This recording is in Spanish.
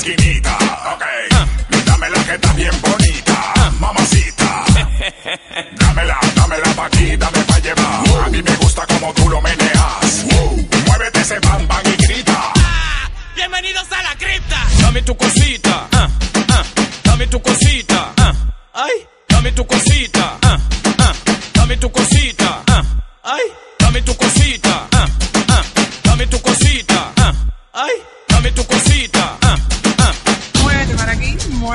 esquinita. Ok, dame la que está bien bonita. Mamacita. Dámela, dámela pa' aquí, dame pa' llevar. A mí me gusta como tú lo meneas. Muévete ese bam bam y grita. Bienvenidos a la cripta. Dame tu cosita. ah, ah, Dame tu cosita. ah, Ay, dame tu cosita. Dame tu cosita. Ay, dame tu cosita. Dame tu cosita. Ay,